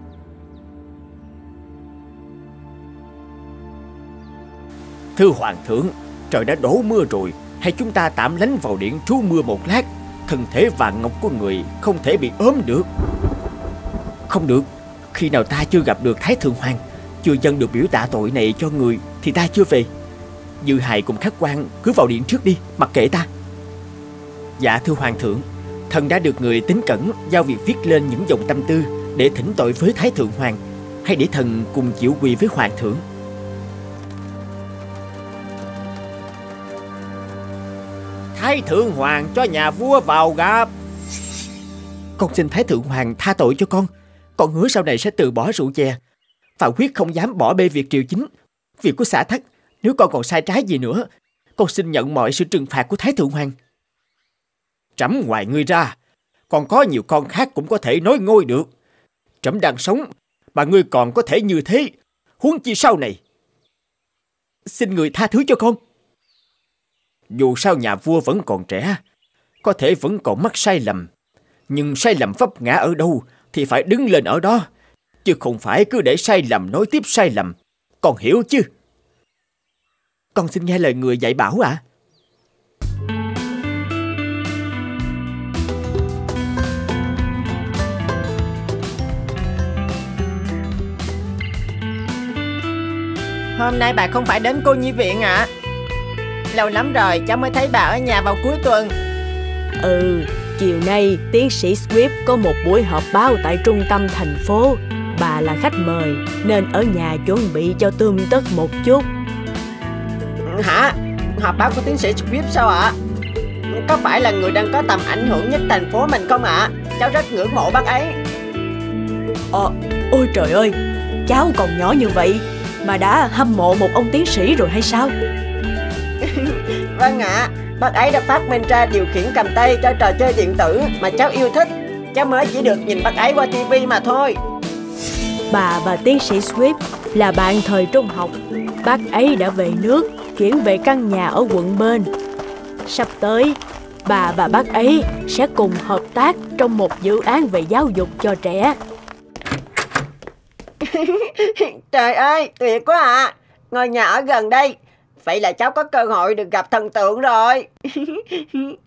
Thưa Hoàng thượng, trời đã đổ mưa rồi, hay chúng ta tạm lánh vào điện trú mưa một lát. Thân thể vàng ngọc của người không thể bị ốm được. Không được, khi nào ta chưa gặp được Thái Thượng Hoàng, chưa dân được biểu tạ tội này cho người thì ta chưa về. Dư hài cùng khách quan cứ vào điện trước đi, mặc kệ ta. Dạ thưa Hoàng thượng, thần đã được người tính cẩn giao việc viết lên những dòng tâm tư để thỉnh tội với Thái Thượng Hoàng hay để thần cùng chịu quỳ với Hoàng thượng. Thái Thượng Hoàng cho nhà vua vào gặp. Con xin Thái Thượng Hoàng tha tội cho con. Con hứa sau này sẽ từ bỏ rượu chè. Và quyết không dám bỏ bê việc triều chính. Việc của xã thắc nếu con còn sai trái gì nữa, con xin nhận mọi sự trừng phạt của Thái Thượng Hoàng. Trẫm ngoài ngươi ra, còn có nhiều con khác cũng có thể nói ngôi được. Trẫm đang sống, mà ngươi còn có thể như thế, huống chi sau này. Xin người tha thứ cho con. Dù sao nhà vua vẫn còn trẻ, có thể vẫn còn mắc sai lầm. Nhưng sai lầm vấp ngã ở đâu thì phải đứng lên ở đó, chứ không phải cứ để sai lầm nối tiếp sai lầm. Con hiểu chứ? Con xin nghe lời người dạy bảo ạ. À? Hôm nay bà không phải đến cô nhi viện ạ à? Lâu lắm rồi cháu mới thấy bà ở nhà vào cuối tuần Ừ, chiều nay tiến sĩ Swift có một buổi họp báo tại trung tâm thành phố Bà là khách mời nên ở nhà chuẩn bị cho tươm tất một chút Hả? Họp báo của tiến sĩ Swift sao ạ? Có phải là người đang có tầm ảnh hưởng nhất thành phố mình không ạ? Cháu rất ngưỡng mộ bác ấy Ờ, ôi trời ơi, cháu còn nhỏ như vậy mà đã hâm mộ một ông tiến sĩ rồi hay sao? Vâng ạ. À, Bác ấy đã phát minh ra điều khiển cầm tay cho trò chơi điện tử mà cháu yêu thích. Cháu mới chỉ được nhìn bác ấy qua tivi mà thôi. Bà và tiến sĩ Swift là bạn thời trung học. Bác ấy đã về nước, chuyển về căn nhà ở quận bên. Sắp tới, bà và bác ấy sẽ cùng hợp tác trong một dự án về giáo dục cho trẻ. Trời ơi, tuyệt quá à Ngôi nhà ở gần đây Vậy là cháu có cơ hội được gặp thần tượng rồi.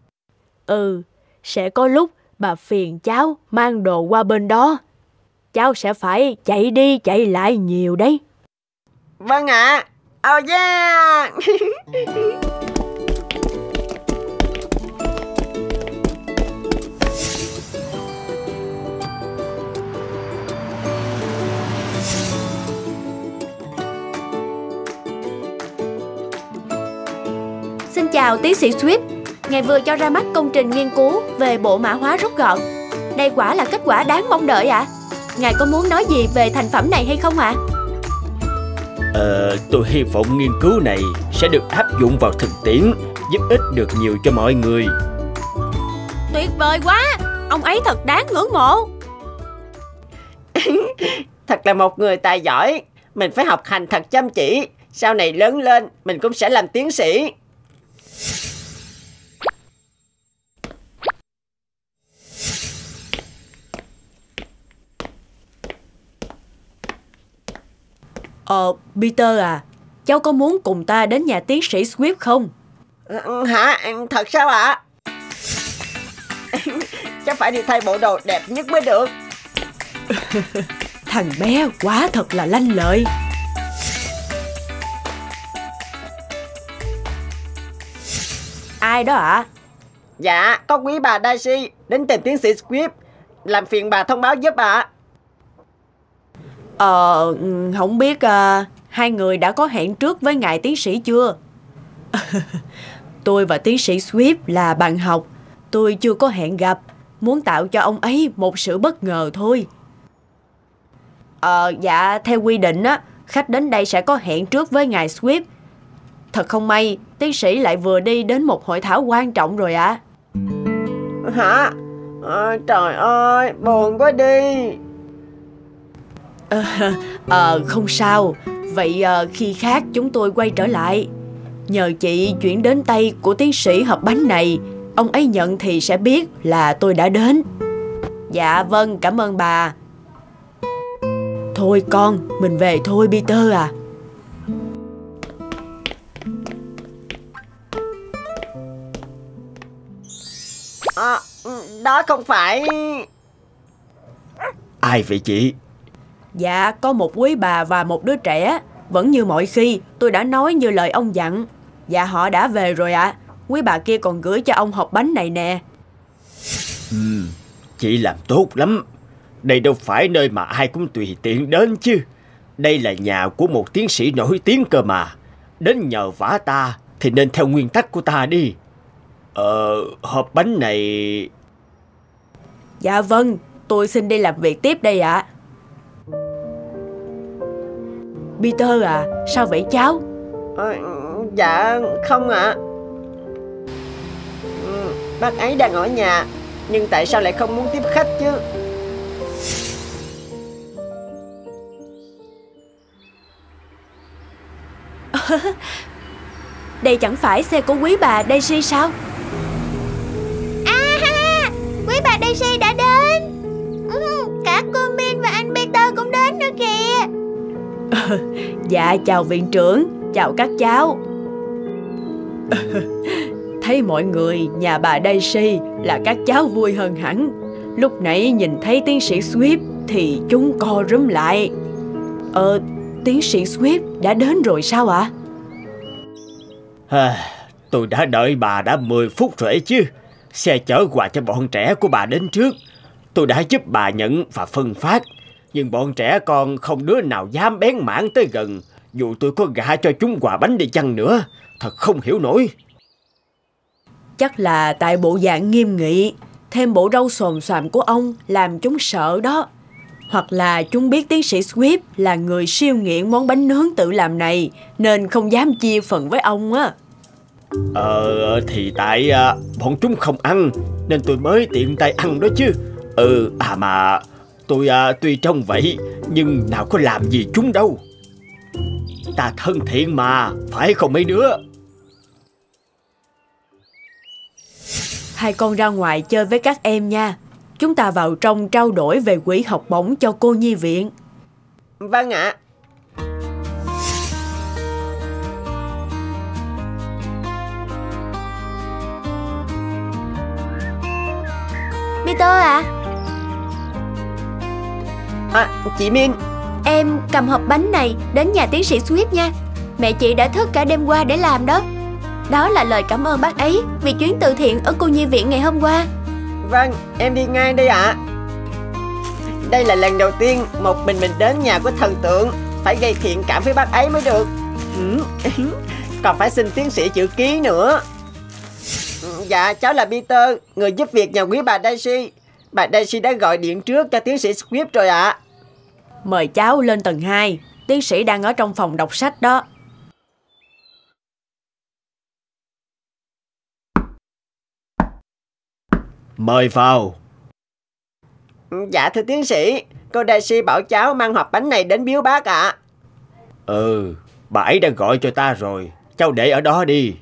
ừ, sẽ có lúc bà phiền cháu mang đồ qua bên đó. Cháu sẽ phải chạy đi chạy lại nhiều đấy. Vâng ạ. À. Oh yeah! chào tiến sĩ Swift Ngài vừa cho ra mắt công trình nghiên cứu về bộ mã hóa rút gọn Đây quả là kết quả đáng mong đợi ạ à? Ngài có muốn nói gì về thành phẩm này hay không ạ? Ờ, tôi hy vọng nghiên cứu này sẽ được áp dụng vào thực tiễn, giúp ích được nhiều cho mọi người. Tuyệt vời quá Ông ấy thật đáng ngưỡng mộ Thật là một người tài giỏi. Mình phải học hành thật chăm chỉ. Sau này lớn lên, mình cũng sẽ làm tiến sĩ. Ờ Peter à Cháu có muốn cùng ta đến nhà tiến sĩ Swift không Ừ, Hả? Thật sao ạ? Chắc phải đi thay bộ đồ đẹp nhất mới được. Thằng bé quá thật là lanh lợi Ai đó ạ? Dạ, có quý bà Daisy đến tìm tiến sĩ Squibb. Làm phiền bà thông báo giúp ạ. Ờ ừ, không biết à, Hai người đã có hẹn trước với ngài tiến sĩ chưa? Tôi và tiến sĩ Swift là bạn học. Tôi chưa có hẹn gặp. Muốn tạo cho ông ấy một sự bất ngờ thôi. Ờ dạ theo quy định á Khách đến đây sẽ có hẹn trước với ngài Swift Thật không may Tiến sĩ lại vừa đi đến một hội thảo quan trọng rồi ạ. Hả? Ờ, trời ơi, buồn quá đi. Ờ, Ờ không sao. Vậy ờ, khi khác chúng tôi quay trở lại. Nhờ chị chuyển đến tay của tiến sĩ hộp bánh này Ông ấy nhận thì sẽ biết là tôi đã đến. Dạ vâng cảm ơn bà. Thôi con mình về thôi Peter à À, đó không phải... Ai vậy chị? Dạ có một quý bà và một đứa trẻ Vẫn như mọi khi tôi đã nói như lời ông dặn Dạ họ đã về rồi ạ Quý bà kia còn gửi cho ông hộp bánh này nè Ừm, chị làm tốt lắm. Đây đâu phải nơi mà ai cũng tùy tiện đến chứ. Đây là nhà của một tiến sĩ nổi tiếng cơ mà. Đến nhờ vả ta thì nên theo nguyên tắc của ta đi. Ờ, hộp bánh này... Dạ vâng tôi xin đi làm việc tiếp đây ạ Peter à sao vậy cháu Ờ, dạ, không ạ. Ừ, Bác ấy đang ở nhà, nhưng tại sao lại không muốn tiếp khách chứ? Đây chẳng phải xe của quý bà Daisy sao À quý bà Daisy đã đến. Ừ, cả cô Min và anh Peter cũng đến nữa kìa. Dạ chào viện trưởng Chào các cháu Thấy mọi người nhà bà Daisy là các cháu vui hơn hẳn Lúc nãy nhìn thấy tiến sĩ Swift thì chúng co rúm lại Ờ, tiến sĩ Swift đã đến rồi sao ạ? À, tôi đã đợi bà đã 10 phút rồi ấy chứ. Xe chở quà cho bọn trẻ của bà đến trước. Tôi đã giúp bà nhận và phân phát. Nhưng bọn trẻ con không đứa nào dám bén mảng tới gần. Dù tôi có gả cho chúng quà bánh đi chăng nữa. Thật không hiểu nổi. Chắc là tại bộ dạng nghiêm nghị, Thêm bộ râu xồm xoàm của ông làm chúng sợ đó Hoặc là chúng biết tiến sĩ Swift là người siêu nghiện món bánh nướng tự làm này, Nên không dám chia phần với ông á Ờ, thì tại à, bọn chúng không ăn. Nên tôi mới tiện tay ăn đó chứ. Ừ, à mà tôi à, tuy trông vậy nhưng nào có làm gì chúng đâu. Ta thân thiện mà, phải không mấy đứa? Hai con ra ngoài chơi với các em nha Chúng ta vào trong trao đổi về quỹ học bổng cho cô nhi viện Vâng ạ. Peter à, À, chị Min, em cầm hộp bánh này đến nhà tiến sĩ Swift nha. Mẹ chị đã thức cả đêm qua để làm đó. Đó là lời cảm ơn bác ấy vì chuyến từ thiện ở cô nhi viện ngày hôm qua. vâng, em đi ngay đây ạ. Đây là lần đầu tiên một mình mình đến nhà của thần tượng. Phải gây thiện cảm với bác ấy mới được. Ừ, Còn phải xin tiến sĩ chữ ký nữa. Dạ, cháu là Peter, người giúp việc nhà quý bà Daisy. Bà Daisy đã gọi điện trước cho tiến sĩ Swift rồi ạ. Mời cháu lên tầng 2 Tiến sĩ đang ở trong phòng đọc sách đó Mời vào. Dạ thưa tiến sĩ, cô Daisy bảo cháu mang hộp bánh này đến biếu bác ạ. Ừ, bà ấy đang gọi cho ta rồi. Cháu để ở đó đi.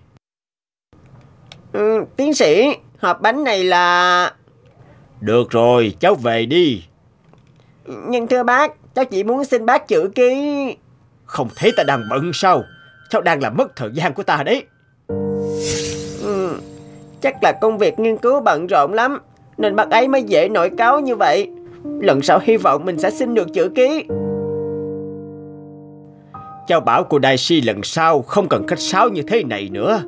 Ừ, tiến sĩ, hộp bánh này là... Được rồi, cháu về đi. Nhưng thưa bác, cháu chỉ muốn xin bác chữ ký... Không thấy ta đang bận sao? Cháu đang làm mất thời gian của ta đấy. Ừ, chắc là công việc nghiên cứu bận rộn lắm, nên bác ấy mới dễ nổi cáo như vậy. Lần sau hy vọng mình sẽ xin được chữ ký. Cháu bảo cô Daisy lần sau không cần khách sáo như thế này nữa.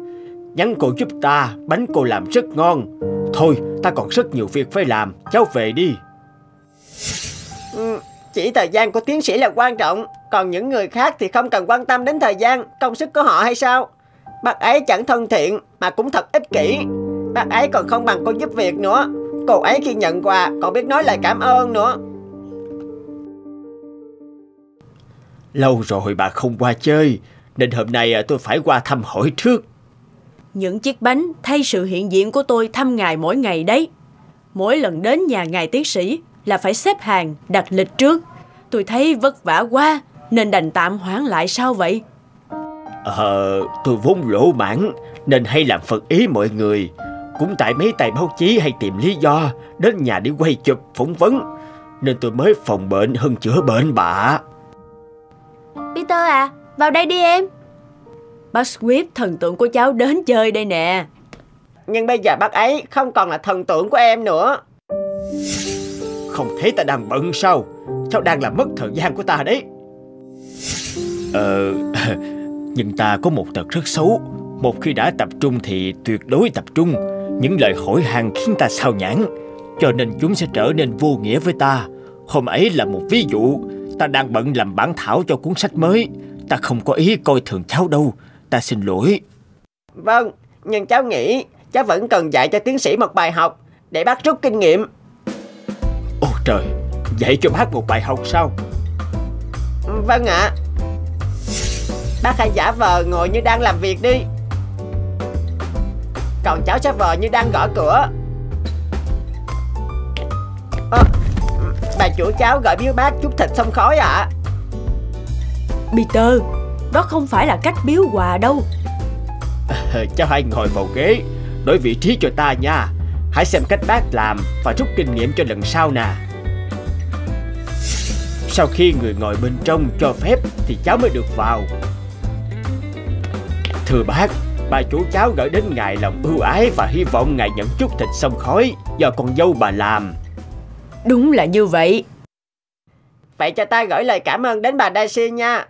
Nhắn cô giúp ta, bánh cô làm rất ngon. Thôi, ta còn rất nhiều việc phải làm, cháu về đi. Ừ, chỉ thời gian của tiến sĩ là quan trọng, còn những người khác thì không cần quan tâm đến thời gian, công sức của họ hay sao? Bác ấy chẳng thân thiện mà cũng thật ích kỷ. Bác ấy còn không bằng cô giúp việc nữa. Cô ấy khi nhận quà còn biết nói lời cảm ơn nữa. Lâu rồi bà không qua chơi, nên hôm nay à, tôi phải qua thăm hỏi trước. Những chiếc bánh thay sự hiện diện của tôi thăm ngài mỗi ngày đấy. Mỗi lần đến nhà ngài tiến sĩ là phải xếp hàng, đặt lịch trước. Tôi thấy vất vả quá nên đành tạm hoãn lại sao vậy? Ờ, tôi vốn lỗ mãn nên hay làm phật ý mọi người. Cũng tại mấy tài báo chí hay tìm lý do đến nhà đi quay chụp phỏng vấn nên tôi mới phòng bệnh hơn chữa bệnh bà. Peter à, vào đây đi em. Bác Swift thần tượng của cháu đến chơi đây nè. Nhưng bây giờ bác ấy không còn là thần tượng của em nữa. Không thấy ta đang bận sao? Cháu đang làm mất thời gian của ta đấy. Ờ, nhưng ta có một tật rất xấu. Một khi đã tập trung thì tuyệt đối tập trung. Những lời hỏi hàng khiến ta sao nhãn. Cho nên chúng sẽ trở nên vô nghĩa với ta. Hôm ấy là một ví dụ. Ta đang bận làm bản thảo cho cuốn sách mới. Ta không có ý coi thường cháu đâu. Ta xin lỗi. Vâng, nhưng cháu nghĩ cháu vẫn cần dạy cho tiến sĩ một bài học để bác rút kinh nghiệm. Ôi trời, dạy cho bác một bài học sao? Vâng ạ. Bác hãy giả vờ ngồi như đang làm việc đi. Còn cháu sẽ vờ như đang gõ cửa. Ơ, bà chủ cháu gọi biếu bác chút thịt xong khói ạ. Peter, đó không phải là cách biếu quà đâu. Cháu hãy ngồi vào ghế, đổi vị trí cho ta nha. Hãy xem cách bác làm và rút kinh nghiệm cho lần sau nè. Sau khi người ngồi bên trong cho phép thì cháu mới được vào. Thưa bác, bà chủ cháu gửi đến ngài lòng ưu ái và hy vọng ngài nhận chút thịt sông khói do con dâu bà làm. Đúng là như vậy. Vậy cho ta gửi lời cảm ơn đến bà Daisy nha.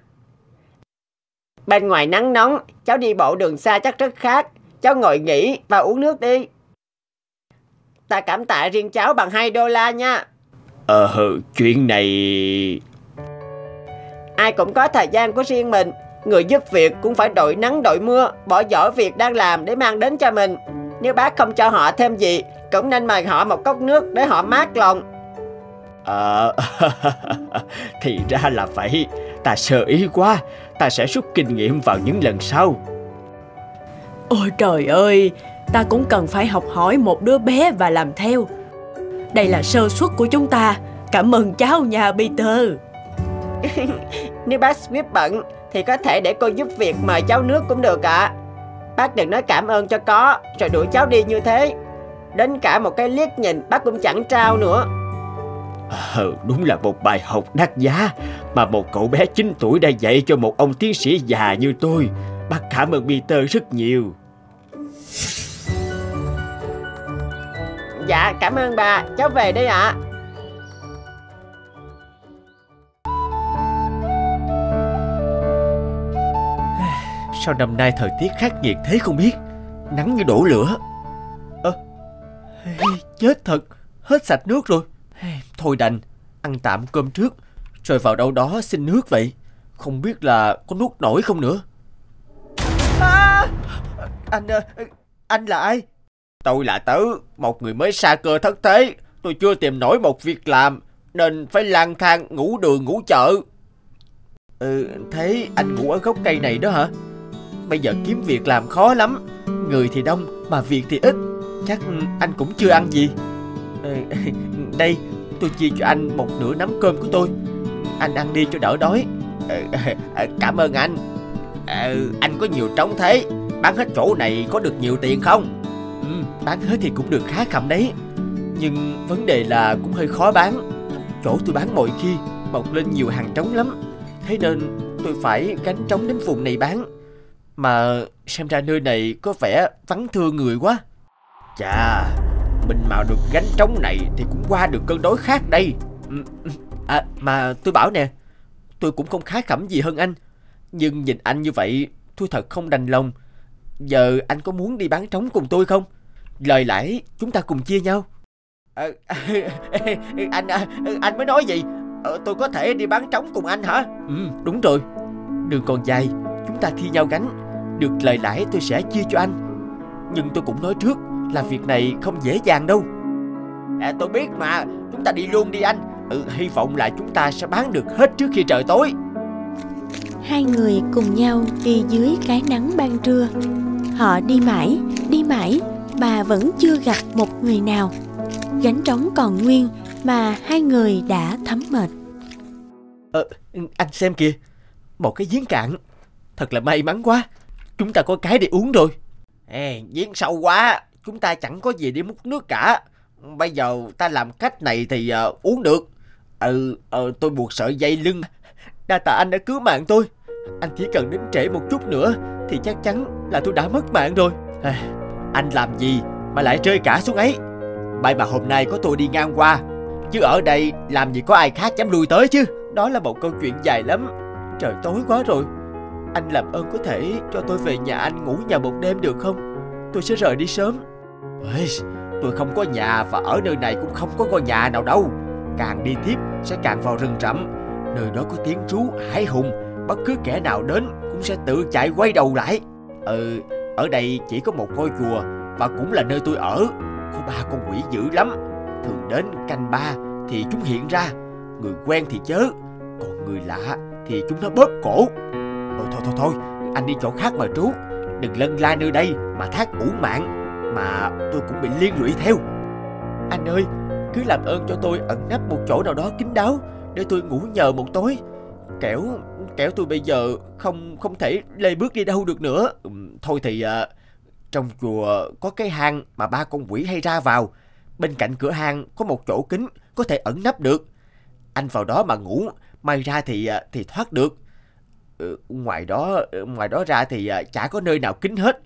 Bên ngoài nắng nóng, cháu đi bộ đường xa chắc rất khác. Cháu ngồi nghỉ và uống nước đi. Ta cảm tạ riêng cháu bằng 2 đô la nha. Ờ, chuyện này... Ai cũng có thời gian của riêng mình. Người giúp việc cũng phải đội nắng đội mưa, bỏ dở việc đang làm để mang đến cho mình. Nếu bác không cho họ thêm gì, cũng nên mời họ một cốc nước để họ mát lòng. Ờ, thì ra là vậy. Ta sơ ý quá. Ta sẽ rút kinh nghiệm vào những lần sau. Ôi trời ơi, ta cũng cần phải học hỏi một đứa bé và làm theo. Đây là sơ suất của chúng ta. Cảm ơn cháu nha Peter. Nếu bác Swift bận thì có thể để cô giúp việc mời cháu nước cũng được ạ. Bác đừng nói cảm ơn cho có rồi đuổi cháu đi như thế. Đến cả một cái liếc nhìn bác cũng chẳng trao nữa. Ờ, đúng là một bài học đắt giá mà một cậu bé 9 tuổi đã dạy cho một ông tiến sĩ già như tôi. Bác cảm ơn Peter rất nhiều. Dạ cảm ơn bà, cháu về đây ạ. Sao năm nay thời tiết khắc nghiệt thế không biết Nắng như đổ lửa Ơ Chết thật Hết sạch nước rồi Thôi đành Ăn tạm cơm trước Rồi vào đâu đó xin nước vậy? Không biết là có nuốt nổi không nữa? À, Anh Anh là ai? Tôi là Tứ Một người mới xa cơ thất thế. Tôi chưa tìm nổi một việc làm Nên phải lang thang ngủ đường ngủ chợ. Ừ thế anh ngủ ở gốc cây này đó hả? Bây giờ kiếm việc làm khó lắm. Người thì đông mà việc thì ít. Chắc anh cũng chưa ăn gì. Ừ, Đây tôi chia cho anh một nửa nắm cơm của tôi anh ăn đi cho đỡ đói. Ừ, ờ, cảm ơn anh. À, Anh có nhiều trống thế. Bán hết chỗ này có được nhiều tiền không? Ừ, Bán hết thì cũng được khá khẩm đấy. Nhưng vấn đề là cũng hơi khó bán. Chỗ tôi bán mọi khi mọc lên nhiều hàng trống lắm. Thế nên tôi phải gánh trống đến vùng này bán. Mà xem ra nơi này có vẻ vắng thưa người quá. Chà Mình mà được gánh trống này Thì cũng qua được cơn đói khác đây. Ừ, ừ. À mà tôi bảo nè Tôi cũng không khá khẩm gì hơn anh. Nhưng nhìn anh như vậy Tôi thật không đành lòng. Giờ anh có muốn đi bán trống cùng tôi không? Lời lãi chúng ta cùng chia nhau. À, Anh anh mới nói gì ờ, Tôi có thể đi bán trống cùng anh hả? Ừ đúng rồi. Đường còn dài Chúng ta thi nhau gánh. Được lời lãi tôi sẽ chia cho anh. Nhưng tôi cũng nói trước Là việc này không dễ dàng đâu. À tôi biết mà. Chúng ta đi luôn đi anh Ừ hy vọng là chúng ta sẽ bán được hết trước khi trời tối. Hai người cùng nhau đi dưới cái nắng ban trưa. Họ đi mãi, đi mãi mà vẫn chưa gặp một người nào. Gánh trống còn nguyên mà hai người đã thấm mệt. Ờ, anh xem kìa Một cái giếng cạn. Thật là may mắn quá Chúng ta có cái để uống rồi. Ê, giếng sâu quá Chúng ta chẳng có gì để múc nước cả. Bây giờ ta làm cách này thì uh, uống được Ừ, ờ, tôi buộc sợi dây lưng. Đa tạ anh đã cứu mạng tôi. Anh chỉ cần đến trễ một chút nữa Thì chắc chắn là tôi đã mất mạng rồi. À, Anh làm gì mà lại rơi cả xuống ấy? May mà hôm nay có tôi đi ngang qua. Chứ ở đây làm gì có ai khác dám lui tới chứ. Đó là một câu chuyện dài lắm. Trời tối quá rồi. Anh làm ơn có thể cho tôi về nhà anh ngủ nhà một đêm được không? Tôi sẽ rời đi sớm. Ê, Tôi không có nhà và ở nơi này cũng không có ngôi nhà nào đâu. Càng đi tiếp sẽ càng vào rừng rậm. Nơi đó có tiếng trú hải hùng Bất cứ kẻ nào đến cũng sẽ tự chạy quay đầu lại. Ừ, ở đây chỉ có một ngôi chùa Và cũng là nơi tôi ở. Có ba con quỷ dữ lắm. Thường đến canh ba thì chúng hiện ra. Người quen thì chớ Còn người lạ thì chúng nó bóp cổ. Thôi thôi thôi thôi Anh đi chỗ khác mà trú. Đừng lân la nơi đây mà thác ủ mạng Mà tôi cũng bị liên lụy theo. Anh ơi cứ làm ơn cho tôi ẩn nấp một chỗ nào đó kín đáo Để tôi ngủ nhờ một tối. Kẻo Kẻo tôi bây giờ không không thể lê bước đi đâu được nữa. Ừ, thôi thì à, Trong chùa có cái hang mà ba con quỷ hay ra vào. Bên cạnh cửa hang có một chỗ kín Có thể ẩn nấp được. Anh vào đó mà ngủ May ra thì à, thì thoát được. Ừ, Ngoài đó ngoài đó ra thì à, chả có nơi nào kín hết.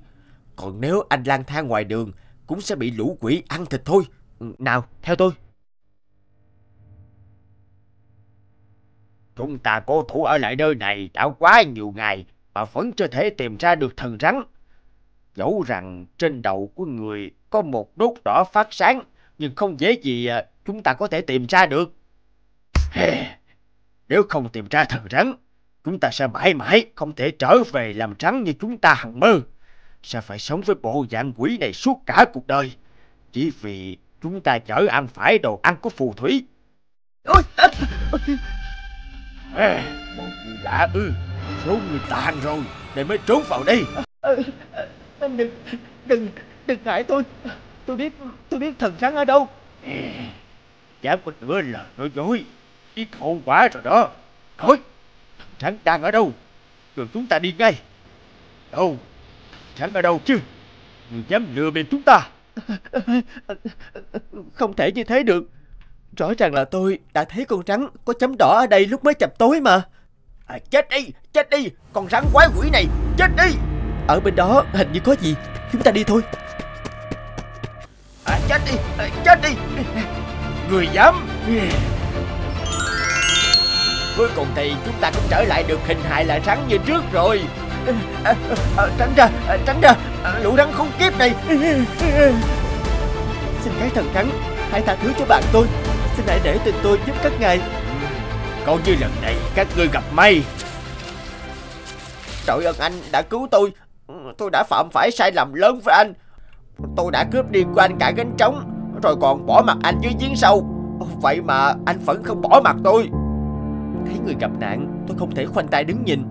Còn nếu anh lang thang ngoài đường Cũng sẽ bị lũ quỷ ăn thịt thôi. Nào theo tôi Chúng ta cố thủ ở lại nơi này đã quá nhiều ngày mà vẫn chưa thể tìm ra được thần rắn. Dẫu rằng trên đầu của người có một đốt đỏ phát sáng nhưng không dễ gì à, chúng ta có thể tìm ra được. Nếu không tìm ra thần rắn, chúng ta sẽ mãi mãi không thể trở về làm rắn như chúng ta hằng mơ. Sẽ phải sống với bộ dạng quỷ này suốt cả cuộc đời. Chỉ vì chúng ta chở ăn phải đồ ăn của phù thủy. Ôi, à, à, một người lạ ư, số người tàn rồi, để mới trốn vào đây. À, à, đừng, đừng, đừng hại tôi. Tôi biết, tôi biết thần rắn ở đâu. Dám có nửa lời nói dối, biết khôn quá rồi đó. Thôi, thần rắn đang ở đâu? Rồi chúng ta đi ngay. Đâu, rắn ở đâu chứ? Người dám lừa bên chúng ta. Không thể như thế được. Rõ ràng là tôi đã thấy con rắn có chấm đỏ ở đây lúc mới chập tối mà. À, chết đi, chết đi, con rắn quái quỷ này, chết đi. Ở bên đó hình như có gì, chúng ta đi thôi. À, chết đi, à, chết đi. Người dám. Cuối cùng thì chúng ta cũng trở lại được hình hài là rắn như trước rồi. À, tránh ra, à, tránh ra, à, lũ rắn khốn kiếp này. Xin cái thần rắn, hãy tha thứ cho bạn tôi. Xin hãy để tình tôi giúp các ngài. Coi như lần này các ngươi gặp may. Trời ơn anh đã cứu tôi. Tôi đã phạm phải sai lầm lớn với anh. Tôi đã cướp đi của anh cả gánh trống Rồi còn bỏ mặt anh dưới giếng sâu. Vậy mà anh vẫn không bỏ mặt tôi. Thấy người gặp nạn Tôi không thể khoanh tay đứng nhìn.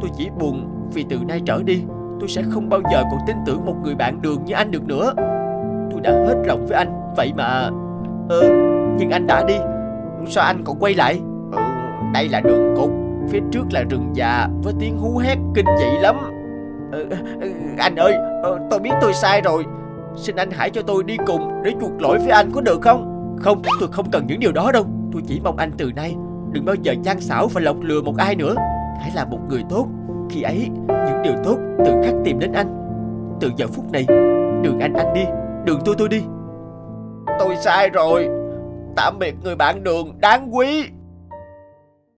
Tôi chỉ buồn vì từ nay trở đi Tôi sẽ không bao giờ còn tin tưởng một người bạn đường như anh được nữa. Tôi đã hết lòng với anh Vậy mà Ờ Nhưng anh đã đi. Sao anh còn quay lại. Ừ Đây là đường cục Phía trước là rừng già Với tiếng hú hét kinh dị lắm. Ờ, ờ, Anh ơi ờ, Tôi biết tôi sai rồi. Xin anh hãy cho tôi đi cùng Để chuộc lỗi với anh có được không? Không tôi không cần những điều đó đâu. Tôi chỉ mong anh từ nay Đừng bao giờ gian xảo và lọc lừa một ai nữa. Hãy là một người tốt. Khi ấy, những điều tốt tự khắc tìm đến anh. Từ giờ phút này, Đường anh anh đi, Đường tôi tôi đi. Tôi sai rồi. Tạm biệt người bạn đường đáng quý.